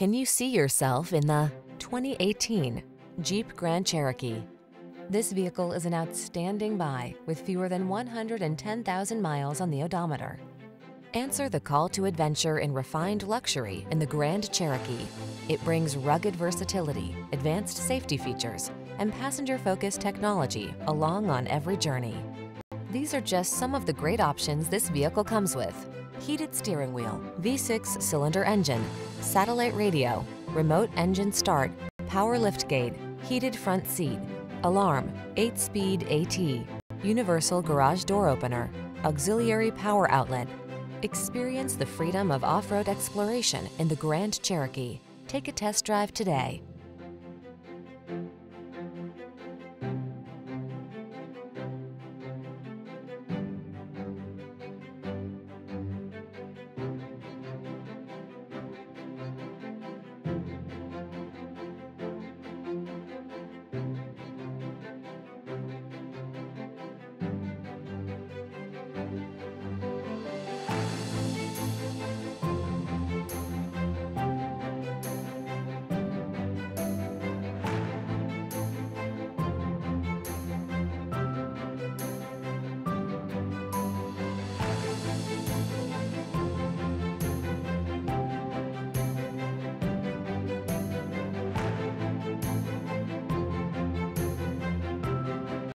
Can you see yourself in the 2018 Jeep Grand Cherokee? This vehicle is an outstanding buy with fewer than 110,000 miles on the odometer. Answer the call to adventure in refined luxury in the Grand Cherokee. It brings rugged versatility, advanced safety features, and passenger-focused technology along on every journey. These are just some of the great options this vehicle comes with. Heated steering wheel, V6 cylinder engine, satellite radio, remote engine start, power liftgate, heated front seat, alarm, 8-speed AT, universal garage door opener, auxiliary power outlet. Experience the freedom of off-road exploration in the Grand Cherokee. Take a test drive today.